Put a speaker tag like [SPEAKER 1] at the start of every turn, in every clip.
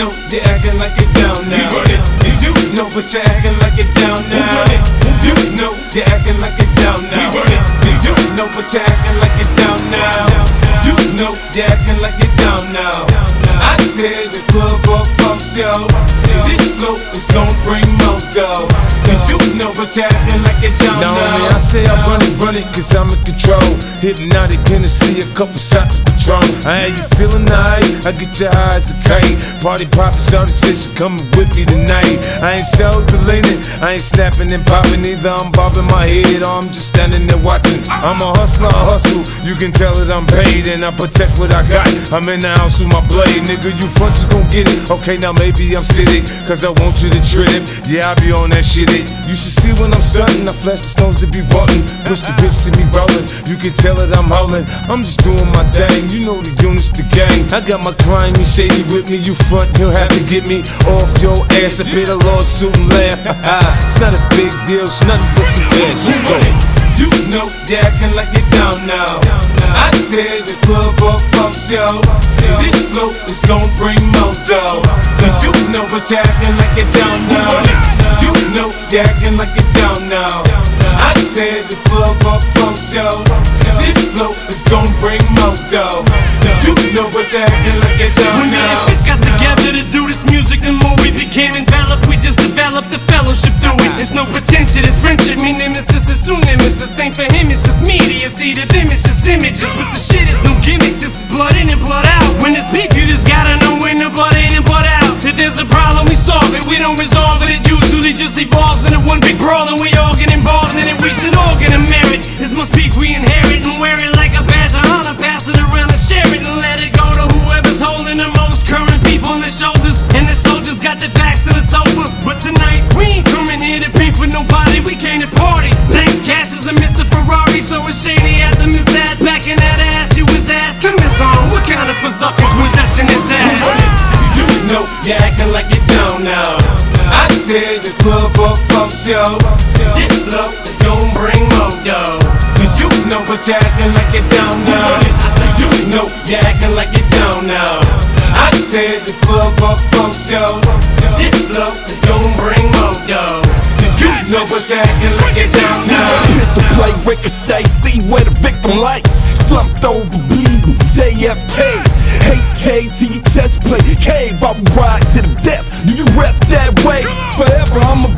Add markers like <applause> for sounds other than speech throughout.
[SPEAKER 1] No, you're acting like it's down now. You run it, you do. No, but you're acting like it's down now. Who run it, who do. No, you're acting like it's down now. You run it, you do. No, but you're acting like it's down now. You know you're acting like it down now. I tell the club or fuck yo. This flow is gonna bring more dough. You do know, but you're acting like it's down
[SPEAKER 2] now.
[SPEAKER 1] Now,
[SPEAKER 2] I, say I run it, run it, cause I'm in control. Hypnotic, gonna see a couple shots Patron. I had you feeling nice, I get your eyes a kite. Party poppin', shawty said she coming with me tonight. I ain't self-deleting, I ain't snapping and popping either. I'm bobbing my head or I'm just standing there watching. I'm a hustler, I hustle. You can tell that I'm paid and I protect what I got. I'm in the house with my blade, nigga. You front, you gon' get it. Okay, now maybe I'm sitting, cause I want you to trip. Yeah, I be on that shit. It. You should see when I'm stunting. I flash the stones to be rotten. Push the whips and me rolling. You can tell that I'm howling. I'm just doing my thing. You know the units, the gang. I got my crime and shady with me. You front, you'll have to get me off your ass. I pay the lawsuit and laugh. <laughs> it's not a big deal. It's nothing but some cash. Let's go.
[SPEAKER 1] You know you're acting like it down now. I tell the club up fuck show. This flow is gonna bring more dough. You know but you're acting like it down now. You know you're acting like it down now. I tell the club up fuck show. This flow is gonna bring more dough. You know what you're acting like it down
[SPEAKER 3] When me and
[SPEAKER 1] now.
[SPEAKER 3] shit got together to do this music, the more we became enveloped, we just developed the fellowship through it. It's no pretension, it's friendship. Me nemesis is soon nemesis. Ain't for him, it's just media. See the image, just images. With the shit, it's no gimmicks. This is blood in and blood out. All get a merit. This must be we inherit and wear it like a badge of honor. Pass it around and share it and let it go to whoever's holding the most current people on their shoulders. And the soldiers got their backs and it's over. But tonight we ain't coming here to beef with nobody. We came to party. Banks, Cashis and Mr. Ferrari. So it's shady at them is that back in that ass you was asking this on. What kind of possession is that?
[SPEAKER 1] You know you're acting like it down now. I tell the club up fuck show. This flow is gonna bring more dough. You know but you're acting like it down now. I said you know you're acting like it down now. I tell the club up fuck show. This flow is gonna bring more dough. You know but you're acting like down now.
[SPEAKER 4] Pistol play, ricochet, see where the victim lay. Slumped over, bleeding, JFK. HK to your chest plate, cave, I ride to the death. Do you rep that way? Forever, I'ma a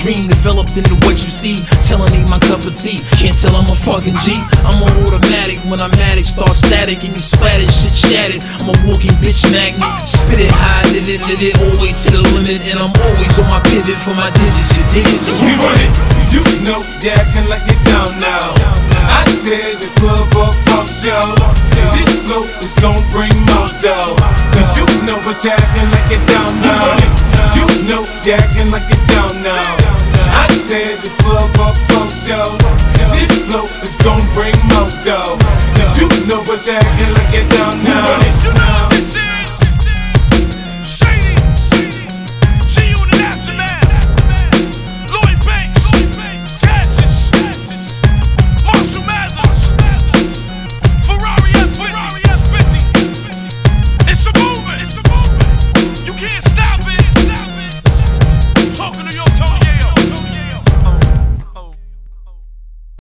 [SPEAKER 5] dream. Developed into what you see. Telling ain't my cup of tea. Can't tell I'm a fucking G. I'm on automatic. When I'm at it, start static. And you splattered, shit shattered. I'm a walking bitch magnet. Spit it high, live it, live it. Always to the limit. And I'm always on my pivot for my digits. You dig it? So
[SPEAKER 1] We run it. You know you're acting like it down now. I tell the club up fuck show. This flow is gonna bring more dough. You know you're acting like show.